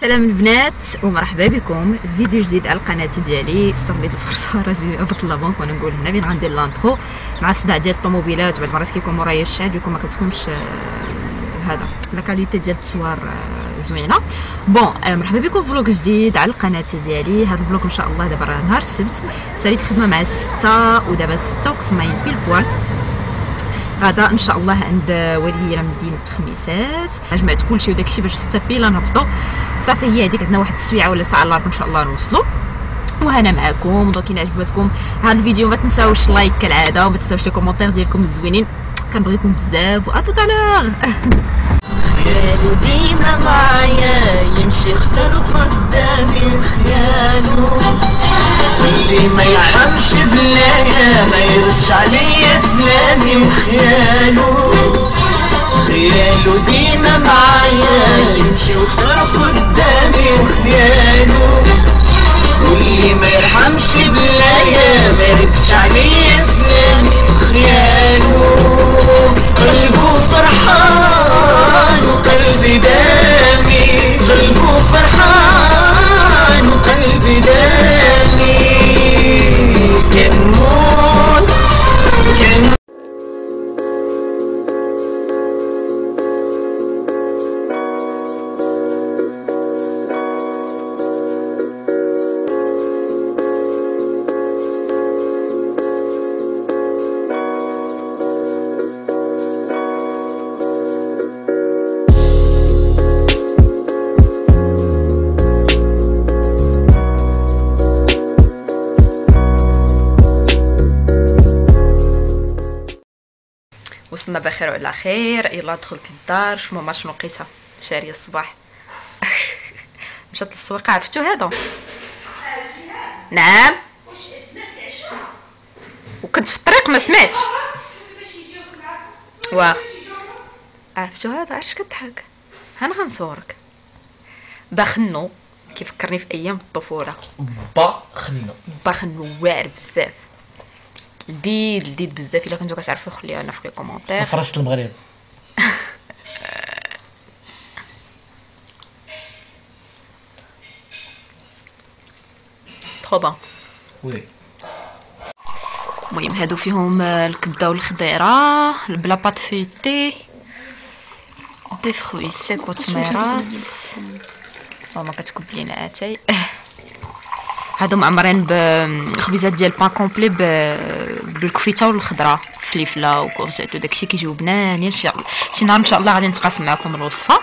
سلام البنات ومرحبا بكم. في فيديو جديد على القناة ديالي. استغليت الفرصة راه هبط la banque وأنا نقول هنا فين غندير l'intro مع الصداع ديال الطوموبيلات. بعض المرات كيكون مورايا الشعب يكون ما كتكونش آه، هذا la qualité ديال التصوير آه، زوينة. bon آه، مرحبا بكم. vlog جديد على القناة ديالي. هذا ال vlog إن شاء الله دابا راه نهار السبت. ساليت الخدمة مع الستة ودابا ستة وقسمين piles بوال غدا إن شاء الله عند ولينا من مدينه خميسات جمعت كلشي وداكشي باش ستة بيلا نهبطوا صافي هي هذيك عندنا واحد السويعه ولا ساعة الا إن شاء الله نوصلوا وهنا معكم دونك إلا عجبتكم هذا الفيديو ما تنساوش لايك كالعادة وما تنساوش لي كومونتير ديالكم الزوينين. كنبغيكم بزاف واتو تالور خيالو ديما معايا يمشي اختار قدامي ما يرش عليا سلامي وخيالو خيالو ديما معايا يمشي واختار قدامي وخيالو واللي ما يرحمش بلايا ما يركش عليا سلامي وخيالو قلبه فرحان وقلبي دامي وصلنا بخير وعلى خير. يلا دخلت للدار شوف ماما شنو لقيتها شارية الصباح. مشات للسويق عرفتو هذا نعم. وكنت في الطريق ما سمعتش. وا. عرفتو هذا عرفتش كضحك أنا غنصورك. باخنو كيفكرني في أيام الطفولة. با باخنو واعر بزاف. لذيذ لذيذ بزاف. إلا كنتو كتعرفوا خليوها لنا في لي كومونتير. فرشت المغرب. ترو بون وي. المهم هادو فيهم الكبدة والخضيرة بلا بات فيتي دي فروي سيك وتميرات ماما كتكب لينا آتاي. هادو معمرين بخبيزات ديال pain complet بالكفيتة والخضرة فليفلة و courgette وداكشي كيجيو بنانين ان شاء الله شي نهار إن شاء الله غادي نتقاسم معكم الوصفة.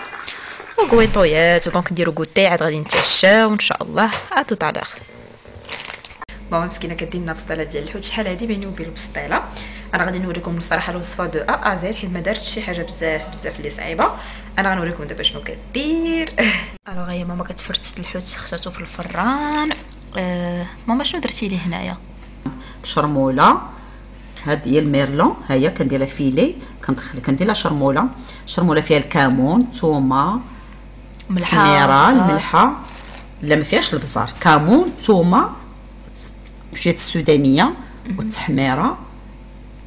وكويطويات و donc نديرو goûter عاد غادي نتعشاو إن شاء الله. à tout à l'heure ماما مسكينة كدير لنا بسطيلة ديال الحوت. شحال هادي؟ بيني وبين البسطيلة. أنا غادي نوريكم الصراحه الوصفة de A à Z حيت ما شي حاجة بزاف بزاف اللي صعيبة. أنا غنوريكم دابا شنو كدير. alors هي ماما كتفرتت الحوت خشاتو في الفران. آه ماما شنو درتي ليه هنايا؟ شرمولة. هاد هي ال merlan ها هي كندير لها filet كندخل كندير لها شرمولة. شرمولة فيها الكمون ثومه التحميره الملحه لا ما فيهاش البزار. كمون ثومه شوية السودانية والتحميرة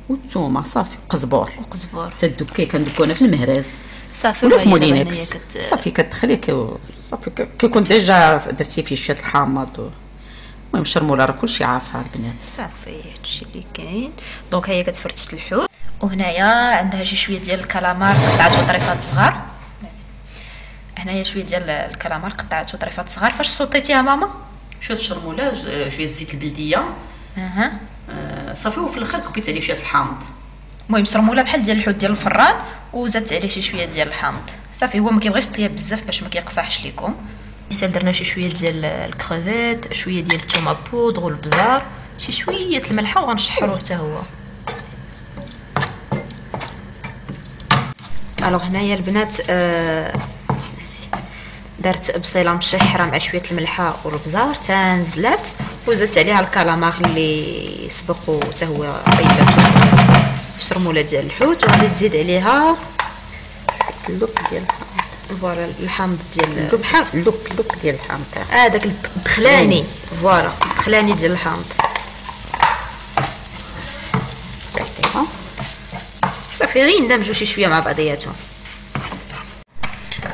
والثومه صافي. قزبور. وقزبور. تدكي كندكو أنا في المهراز صافي ولا في Moulinex. كت- صافي كتدخلي صافي كيكون déjà درتي فيه شوية الحامض و- المهم الشرموله راه كلشي عارفها البنات. صافي هادشي اللي كاين. donc هي كتفرتت الحوت. وهنايا عندها شي شوية ديال الكالامار قطعته طريفات صغار. هنايا شوية ديال الكالامار قطعته طريفات صغار. فاش sauté تيها ماما؟ شوية الشرموله ج- شوية زيت البلدية. أها. آه، صافي وفي الآخر كبيت عليه شوية الحامض. المهم شرموله بحال ديال الحوت ديال الفران وزدت عليه شي شوية ديال الحامض. صافي هو ما كيبغيش طياب بزاف باش ما كيقصحش ليكم. مثال درنا شي شوية ديال الكروفيت شوية ديال الثومه بودر والبزار شي شوية الملحة وغنشحروه حتى هو. alors هنايا البنات آه درت بصيلة مشحرة مع شوية الملحة والبزار تنزلات وزدت عليها الكالامار اللي سبق حتى هو طيبته في الشرموله ديال الحوت وغادي تزيد عليها اللوك ديال الحامض فوالا الحامض ديال اللوك اللوك اللوك ديال الحامض. هذاك الدخلاني فوالا الدخلاني ديال الحامض. صافي غير ندمجو شي شوية مع بعضياتهم.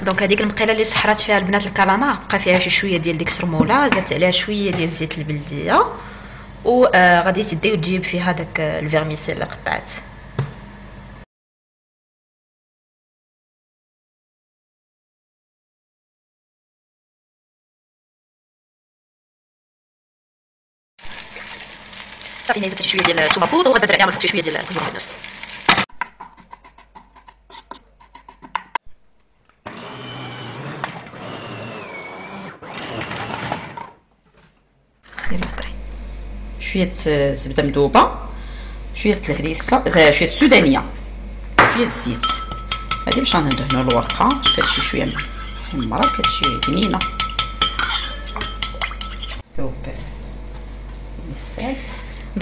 دونك هذيك المقيلة اللي سحرات فيها البنات الكالامار بقى فيها شي شوية ديال ديك الشرموله زدت عليها شوية ديال الزيت البلدية. وغادي تدي وتجيب فيها داك الفيرميسيل اللي قطعت. صافي هنا زدت شوية ديال الثومه بودر وغادي ندير عليها شوية ديال الكزبره هضري شوية زبدة مذوبة شوية الهريسة آه، شوية السودانية شوية الزيت. هادي باش غندهنوا الورقة كتجي شوية محمره كتجي بنينه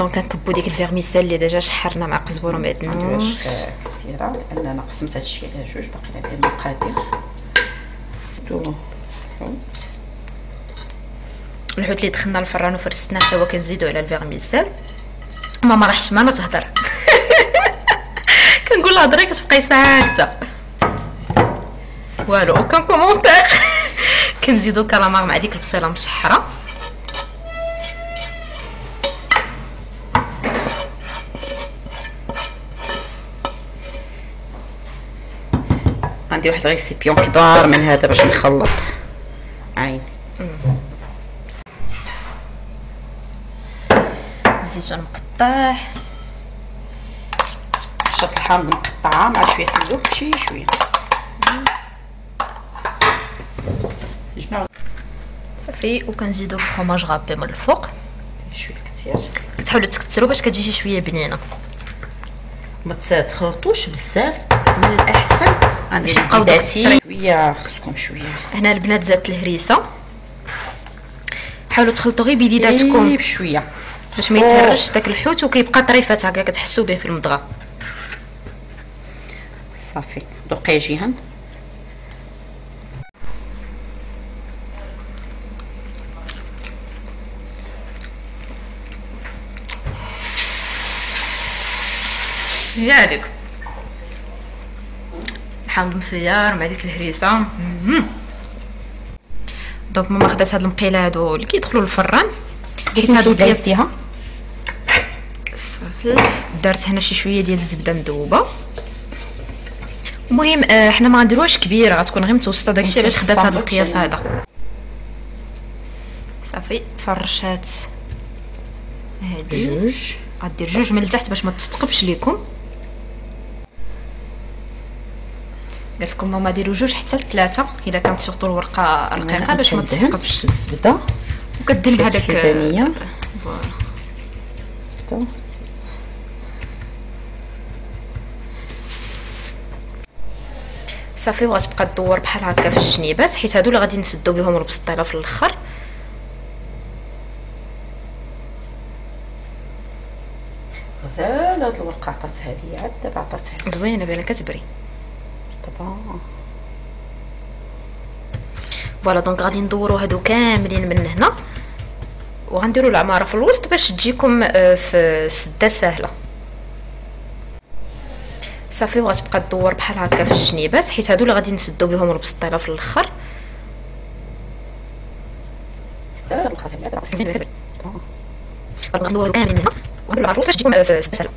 donc كنكبو ديك ال vermicelle اللي déjà شحرنا مع قزبور نديروهاش آه، كثيرة لأن أنا قسمت هادشي على جوج باقي لها المقادير. دو حوت. الحوت اللي دخلنا الفران وفرستنا حتى هو كنزيدو على الفيرميسيل. ماما راه حشمانه تهضر. كنقول لها هضري كتبقاي ساكتة. والو اوكان كومونتير كنزيدو كالامار مع ديك البصيلة مشحرة. غندير واحد الريسيبيون كبار من هذا باش نخلط. عين. الزيتون مقطع. شط الحامض مقطعه مع شوية الملح شي شوية. صافي وكنزيدو الفرomاج غابي من الفوق. شوية كثير كتحاولوا تكثروا باش كتجي شي شوية بنينة. ما تخلطوش بزاف. من الأحسن يبقاو بداتي شوية خصكم شوية. هنا البنات زادت الهريسة. حاولوا تخلطوا غير بيديداتكم غير بشوية. باش ما يتهرش داك الحوت وكيبقى طريفات هكا كتحسوا به في المضغه صافي. دوقي جيهان. يالك الحامض مسيار مع ديك الهريسة. دونك ماما خدات هاد المقيلة هادو اللي كيدخلوا للفران. حيت هادو البياض فيها؟ صافي. درت هنا شي شوية ديال الزبدة مذوبة. المهم آه، حنا ما غنديروهاش كبيرة غتكون غير متوسطة. داكشي علاش خدات هذا القياس هذا. صافي فرشات هادي. جوج. غدير جوج من التحت باش ما تثقبش ليكم. قالت لكم ماما ديروا جوج حتى لثلاثة. إلا كانت سورتو الورقة رقيقه باش ما كندهن تثقبش بالزبده وكدير بهذاك السودانية. voilà. زبده زيت صافي وغتبقى تدور بحال هكا في الجنيبات حيت هادو اللي غادي نسدو بهم البسطيله في الآخر. غزال هاد الورقة عطاتها لي عاد دابا عطاتها زوينة باينه كتبري. طبعا voilà donc غادي ندورو هادو كاملين من هنا وغنديرو العماره في الوسط باش تجيكم في سده سهله صافي وغتبقى تدور بحال هكا في الجنيبات حيت هادو اللي غادي نسدو بهم البسطيله في الآخر غزال هاد الخاتم عاد عطاتها لي طبعاً. غندورو كاملين من هنا وغنديرو العماره في الوسط باش تجيكم في سده سهله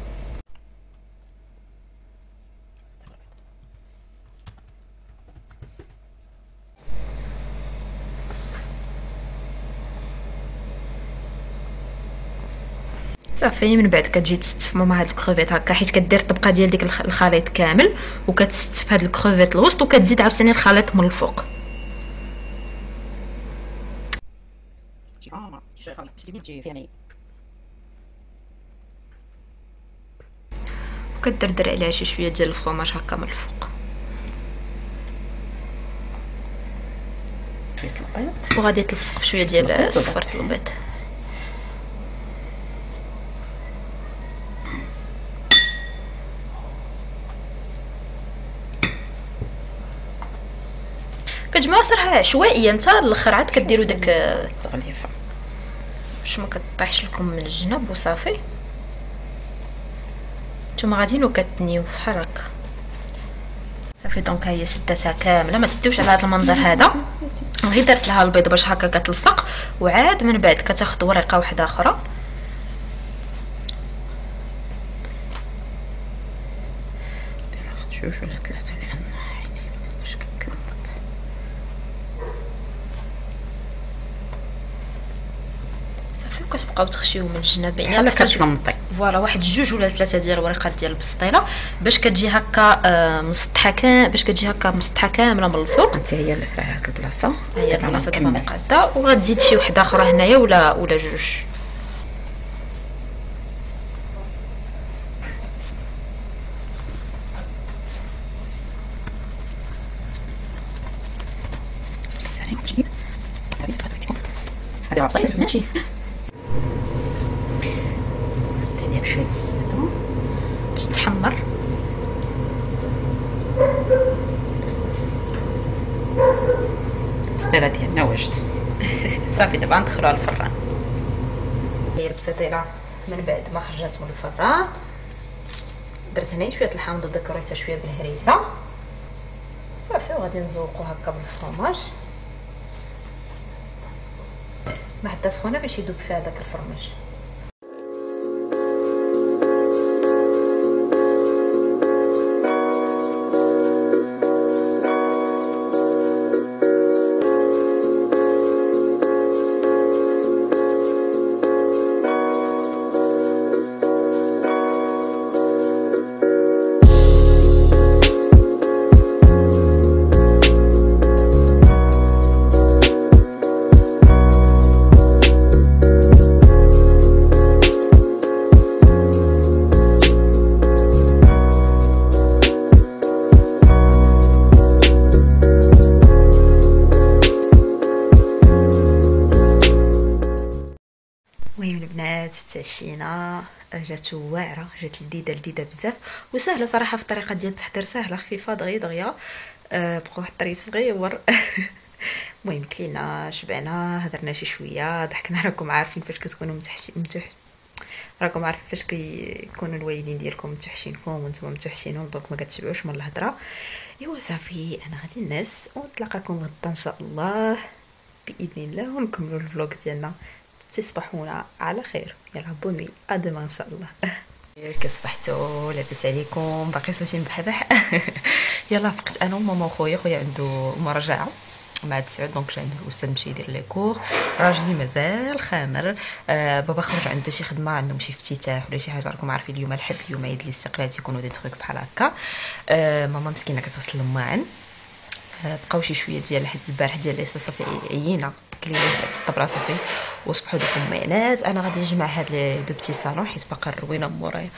صافي من بعد كتجي تستف ماما هاد الكروفيت هكا حيت كدير الطبقه ديال ديك الخ- الخليط كامل وكتستف هاد الكروفيت الوسط وكتزيد عاوتاني الخليط من الفوق. وكدردر عليها شي شوية ديال الفرomاج هكا من الفوق. وغادي تلصق بشوية ديال صفرة البيض. كتجمعوا صراحة عشوائيا حتى الآخر عاد كديروا داك آه، تغليفه باش ما كطيحش لكم من الجناب وصافي. نتوما غاديين وكتنيو بحال هكا صافي دونك هي سداتها كاملة. ما سدوش على هذا المنظر هذا. غير درت لها البيض باش هكا كتلصق. وعاد من بعد كتاخذ ورقة واحدة أخرى. جوج ولا ثلاثة لأن عيني باش كتلمط صافي وكتبقاو تخشيو من الجنابين بحال كتخرج- كتلمطي فوالا واحد جوج ولا ثلاثة ديال الورقات ديال البسطيله باش كتجي هكا آه، مسطحه كامل باش كتجي هكا مسطحه كاملة من الفوق. أنت هي هاد البلاصة. هي البلاصه دابا. مقاده وغتزيد شي وحدة أخرى هنايا ولا ولا جوج. هذه عصاير ماشي. بشوية الزيتون باش تحمر. البسطيله ديالنا واجده صافي دابا ندخلوها الفران. هي البسطيله من بعد ما خرجات من الفران. درت هنا شوية الحامض ودكريتها شوية بالهريسة. صافي وغادي نزوقو هكا بالفرماج. ما حتى سخونه باش يذوب فيها داك الفرماج. جات واعرة جات لذيذة لذيذة بزاف وسهلة صراحة في الطريقة ديال التحضير سهلة خفيفة دغيا دغيا. أه بقى واحد الطريف صغير. المهم كلينا شبعنا هضرنا شي شوية ضحكنا. راكم عارفين فاش كتكونوا متحشي متح راكم عارفين فاش كيكونوا الوالدين ديالكم متوحشينكم وأنتم متوحشينهم دونك ما كتشبعوش من الهضرة. إيوا صافي أنا غادي نعس ونتلاقاكم غدا إن شاء الله. بإذن الله ونكملوا الفلوق ديالنا. تصبحونا على خير. يلا bonne nuit à demain إن شاء الله. كي صبحتوا؟ لاباس عليكم؟ باقي صوتي مبحبح. يلا فقت أنا وماما وخويا خويا عنده مراجعة مع تسعود donc جا عنده الاستاذ مشى يدير لي cours راجلي مازال خامر. آه بابا خرج عنده شي خدمة عندهم شي افتتاح ولا شي حاجة راكم عارفين اليوم الحد اليوم عيد الاستقلال تيكونوا des trucs بحال هكا. آه ماما مسكينة كتغسل الماعن. آه، بقاو شي شوية ديال لحد البارح ديال ليس صافي عيينا كلينا جبعت الطبره صافي وصبحوا دوك المعينات أنا غادي نجمع هاد لي دو بتي صالون حيت باقا الروينة مورايا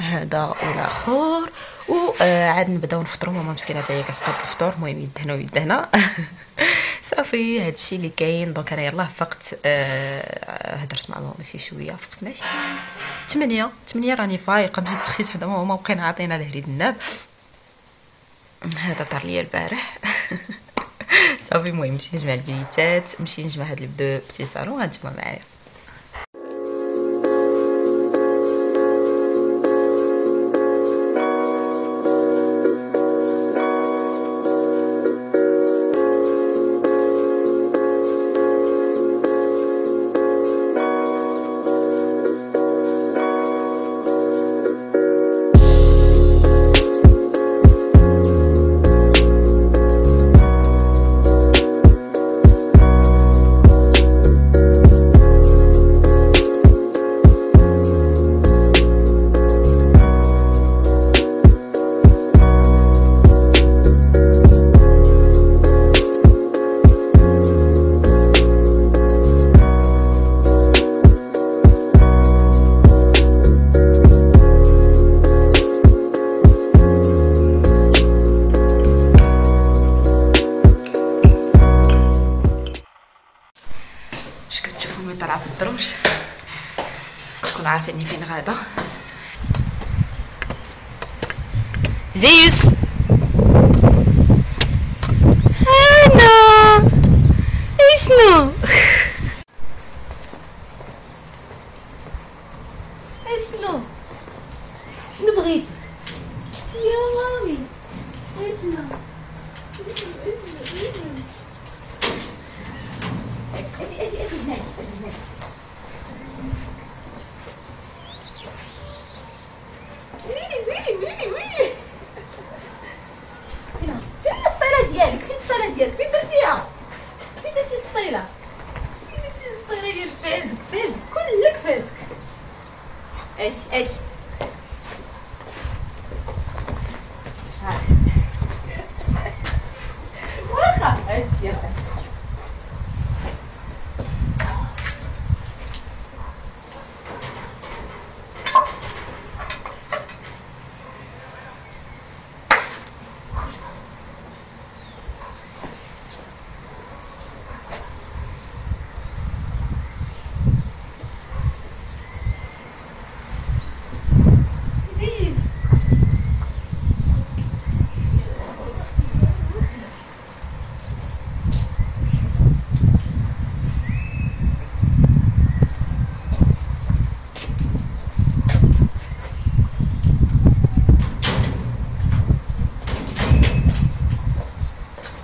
هذا والآخر. وعاد نبداو نفطروا ماما مسكينة هي كتبقى الفطور. المهم يدهنا ويدهنا صافي هادشي اللي كاين. دونك أنا يلاه فقت آه، هدرت مع ماما شي شوية. فقت ماشي. 8 8 راني فايقة. مشيت تخيت حدا ماما. وبقينا عاطينا الهريد الناب. هذا طار ليا البارح. صافي المهم مشيت نجمع البيتات مشيت نجمع هاد البدو بتي صالون هانتوما معايا. Zeus.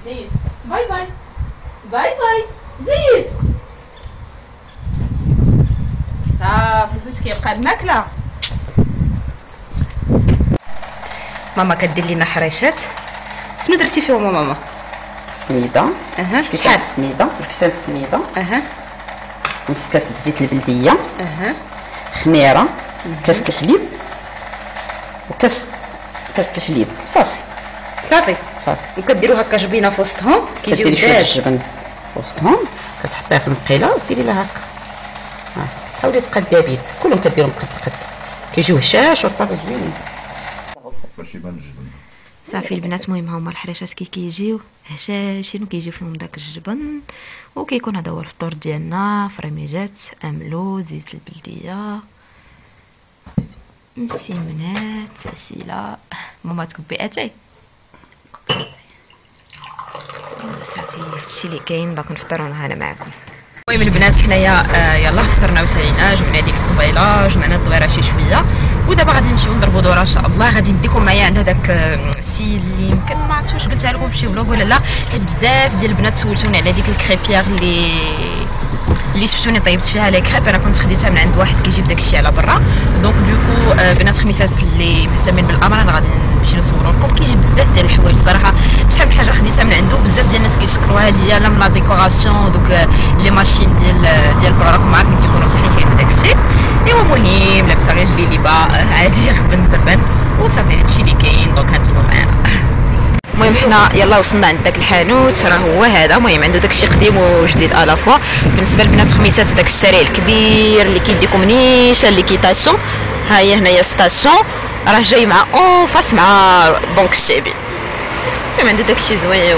زيز باي باي باي باي زيز صافي فاش كيبقى الماكلة. ماما كدير لنا حريشات. شنو درتي فيهم ماما؟ السميده أها كيسان السميدة. جوج كيسان السميدة. أها. نص كاس الزيت البلدية. أها. خميرة. كاس الحليب. وكاس كاس الحليب. صافي. صافي. صافي. وكديروا هكا جبينة في وسطهم كيجيو كديري شوية الجبن في وسطهم كتحطيها في المقيلة وديري لها هكا. تحاولي تقاديها بيد كلهم كديروا مقد قد كيجيو هشاش والطابه زوينين صافي البنات المهم هما الحريشات كي كيجيو هشاشين وكيجيو فيهم داك الجبن؟ وكيكون هذا هو الفطور ديالنا فريميجات أملو زيت البلدية. مسيمنات تسيله ماما تكبي أتاي. صافي هادشي اللي كاين باقي نفطروا أنا معكم المهم البنات حنايا آه يلا فطرنا وسالينا جبنا ديك الطبيلة جمعنا الدويره شي شوية. ودابا غادي نمشيو نضربوا دورة إن شاء الله. غادي نديكم معايا عند هذاك آه، السيد اللي يمكن ما عرفتش واش قلتها لكم في شي vlog ولا لا. حيت بزاف ديال البنات سولتوني على ديك ال crêpière اللي اللي شفتوني طيبت فيها les crêpes. أنا كنت خديتها من عند واحد كيجيب داكشي على برا. donc du coup آه، بنات خميسات اللي مهتمين بالأمر أنا غادي نمشي نصورو لكم. كيجيب بزاف ديال الحوايج الصراحة. شحال من حاجة خديتها من عنده بزاف ديال الناس كيشكروها ليا. لا من لا décoration دوك les machines ديال ديال برا راكم عارفين تيكونوا صحيحين وداكشي. ايوا مهم لابسه غير جليليبه آه، عادي غبن زبن وصافي هادشي اللي كاين. donc هانتوما معانا المهم حنا يلا وصلنا عند داك الحانوت راه هو هذا. المهم عنده داك الشيء قديم وجديد à la fois. بالنسبة لبنات خميسات داك الشارع الكبير اللي كيديكم نيشان اللي كيطاشون ها هي هنايا station راه جاي مع en face مع بنك الشعبي. المهم عنده داك الشيء زوين.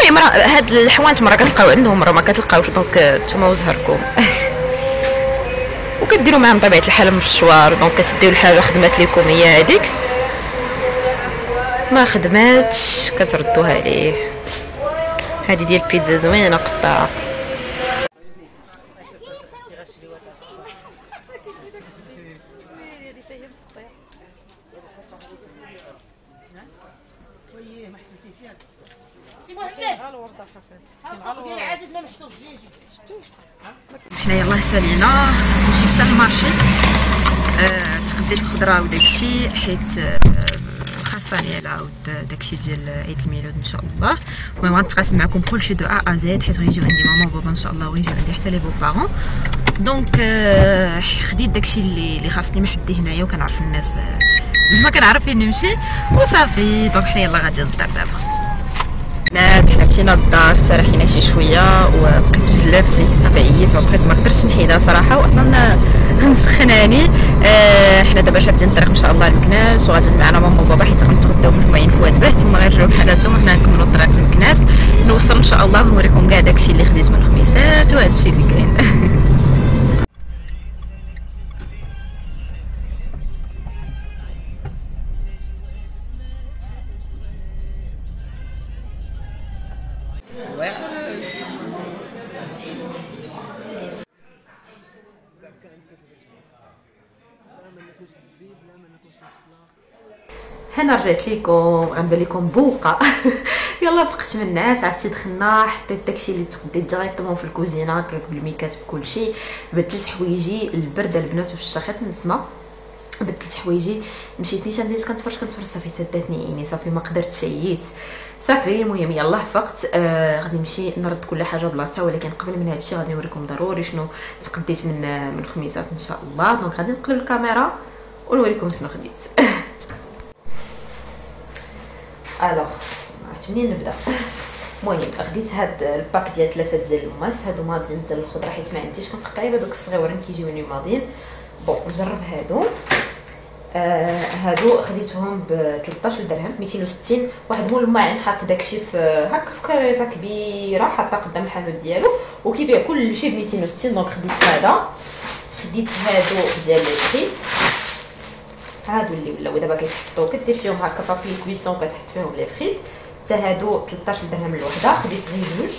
المهم راه هاد الحوانت مرة كتلقاو عندهم مرة ما كتلقاوش. donc نتوما وزهركم. وكديروا معاهم طبيعة الحال بشوار donc كتديو الحاجة خدمات لكم هي هذيك ما خدماتش كتردوها ليه هذه ديال البيتزا زوينة قطاعه حنا يلاه سالينا نمشي حتى المارشي آه، تقديت الخضرة وداكشي حيت خاصني العاود داكشي ديال عيد الميلاد إن شاء الله. المهم غنتقاسم معكم كلشي de A à Z حيت غيجيو عندي ماما وبابا إن شاء الله وغيجيو عندي حتى les beaux-parents. donc آه، خديت داكشي اللي اللي خاصني محدي هنايا وكنعرف الناس آه، زعما كنعرف فين نمشي. وصافي donc حنا يلاه غادي للدار دابا ناس حنا مشينا للدار استريحينا شي شوية وبقيت في جلابتي صافي عييت ما بقيت ما قدرتش نحيدها صراحة واصلا مسخناني آه حنا دابا شادين الطريق إن شاء الله لمكناس وغادي معنا ماما وبابا حيت غنتغداو مجموعين في واد باه تما غيرجعوا بحالاتهم وحنا نكملوا الطريق لمكناس. نوصل إن شاء الله ونوريكم كاع داكشي اللي خديت من الخميسات وهادشي اللي كاين. هنا رجعت لكم غنبان لكم مبوقة. يلا فقت من الناس عرفتي دخلنا حطيت داكشي اللي تقديت directement في الكوزينة هكاك بالميكات بكلشي بدلت حوايجي البرده البنات واش الشخيط نسمة. بدلت حوايجي مشيت نيشان بديت كنتفرج كنتفرج صافي تداتني عيني صافي ما قدرت شيت صافي المهم يلا فقت. آه غادي نمشي نرد كل حاجة بلاصتها ولكن قبل من هادشي غادي نوريكم ضروري شنو تقديت من من الخميسات إن شاء الله. donc غادي نقلب الكاميرا ونوريكم شنو خديت. alors عرفت منين نبدأ؟ المهم خديت هاد ال pack ديال ثلاثة ديال الماس. هادو ماضيين حتى الخضرة حيت ما عنديش كنقطع دوك الصغيورين كيجيوني ماضيين. bon نجرب هادو. آه هادو خديتهم ب 13 درهم 260 واحد مول الماعن حاط داكشي في هكا في كريزة كبيرة حاطه قدام الحانوت ديالو وكيبيع كلشي ب 260 donc خديت هذا. خديت هادو ديال لي هادو اللي ولاو دابا كيتحطو كدير فيهم هكا papier cuisson كتحط فيهم les frites حتى هادو 13 درهم الوحدة خديت غير جوج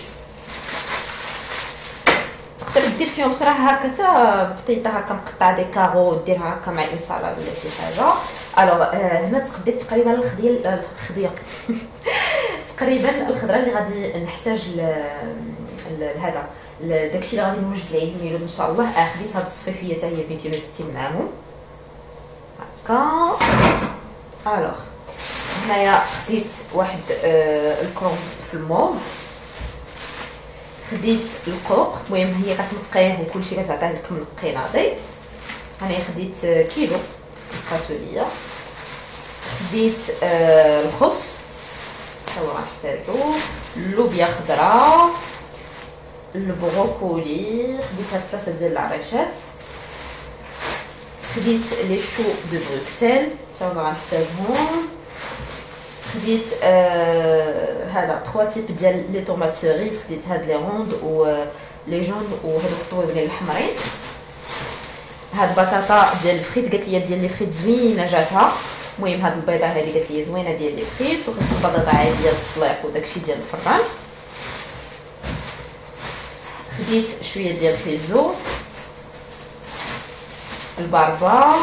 تقدر دير فيهم صراحة هكا حتى بطيطة هكا مقطع des carreaux ديرها هكا مع une salade ولا شي حاجة. Alors آه هنا تقديت تقريبا الخضية الخضية. تقريبا الخضرة اللي غادي نحتاج لهذا داكشي اللي غادي نوجد العيد الميلاد إن شاء الله. آه خديت هاد الصفيفيه حتى هي 260 معاهم. هكا الوغ هنايا خديت واحد آه الكروم في الموف خديت القوق. المهم هي كتنقيه وكلشي كتعطيه لك منقي ناضي أنا خديت كيلو. بقاتو ليا. خديت آه الخص. هو غنحتاجو. اللوبيا خضراء البروكولي. خديت هاد ثلاثة ديال العريشات. خديت les choux de Bruxelles هما غنحتاجهم خديت آه هذا 3 types ديال les tomates cerises خديت هاد les rondes و les jaunes وهذوك الطويبلين الحمرين هاد بطاطا ديال الفريت قالت لي ديال les frites زوينه جاتها المهم هاد البيضه هذه قالت لي زوينه ديال les frites وخديت بطاطا عاديه ديال السليق وداكشي ديال الفران خديت شوية ديال الفيزو الباربا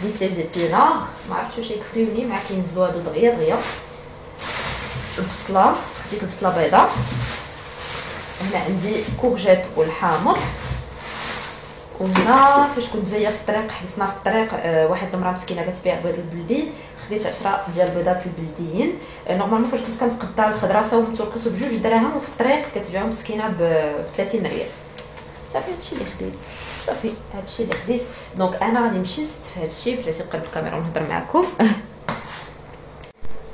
خديت les épinards ما عرفتش يكفيوني مع كينزلوا هادو دغيا دغيا البصله خديت البصله بيضاء هنا عندي courgettes والحامض وهنا فاش كنت جاية في الطريق حبسنا في الطريق واحد المرأة مسكينة كتبيع بيض البلدي. خديت 10 ديال البيضات البلديين. Normalement فاش كنت كنتقدا الخضرة ساومت ولقيتو بجوج دراهم وفي الطريق كتبيعهم مسكينة ب 30 ريال. صافي هادشي اللي خديت. صافي هادشي اللي خديت donc أنا غادي نمشي نستف هادشي بلاتي نبقى بالكاميرا ونهضر معكم.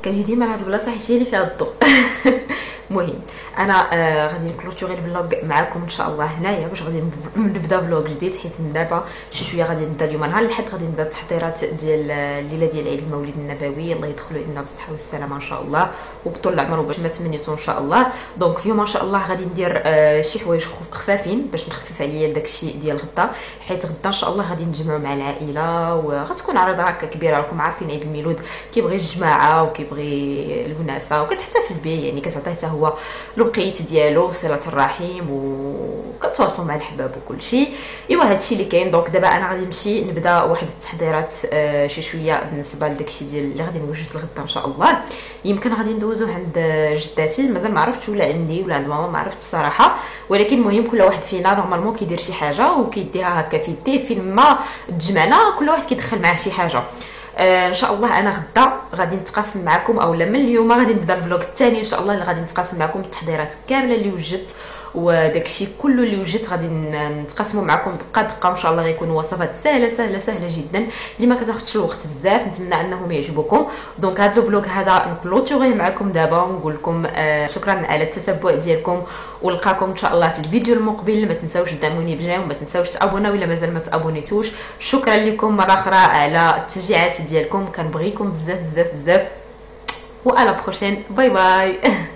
كنجي ديما لهاد البلاصة حيت هي اللي فيها الضوء. المهم أنا آه غادي نكلوتوري ال vlog معكم إن شاء الله هنايا باش غادي نبدأ vlog جديد حيت من دابا شي شوية غادي نبدأ اليوم. نهار الحد غادي نبدأ التحضيرات ديال الليلة ديال عيد المولد النبوي. الله يدخلوا علينا بالصحة والسلامة إن شاء الله وبطول العمر وباش ما تمنيتو إن شاء الله. donc اليوم إن شاء الله غادي ندير آه شي حوايج خفافين باش نخفف عليا داكشي ديال غدا. حيت غدا إن شاء الله غادي نجمعوا مع العائلة وغتكون عرضة هكا كبيرة. راكم عارفين عيد الميلود كيبغي الجماعة وكيبغي الوناسة وكتحتفل به يعني كتعطيه حتى هو الوقيت ديالو صلة الرحم وكتواصلوا مع الحباب وكل شيء إيوا هادشي اللي كاين. donc دابا أنا غادي نمشي نبدا واحد التحضيرات آه شي شوية بالنسبة لداكشي ديال اللي غادي نوجد الغدا إن شاء الله. يمكن غادي ندوزو عند جداتي. مازال ما عرفتش ولا عندي ولا عند ماما ما عرفتش الصراحه ولكن المهم كل واحد فينا normalement كيدير شي حاجة وكيديها هكا في يديه فين ما تجمعنا. كل واحد كيدخل معاه شي حاجة. إن شاء الله أنا غدا غادي نتقاسم معكم اولا من اليوم غادي نبدأ ال vlog الثاني. إن شاء الله اللي غادي نتقاسم معكم التحضيرات كاملة اللي وجدت. وداكشي كله اللي وجدت غادي نتقاسموا معكم دقه دقه ان شاء الله غيكونوا وصفات سهلة سهلة سهلة جدا. اللي ما كتاخذش الوقت بزاف نتمنى أنهم يعجبوكم. donc هذا ال vlog هذا نكلوتوريه معكم دابا ونقول لكم آه شكرا على التتبع ديالكم. ولقاكم إن شاء الله في الفيديو المقبل. ما تنساوش تدعموني ب j'aime وما تنساوش تابوناو إلا مازال ما تابونيتوش. شكرا لكم مرة أخرى على التشجيعات ديالكم. كنبغيكم بزاف بزاف بزاف. و à la prochaine bye bye.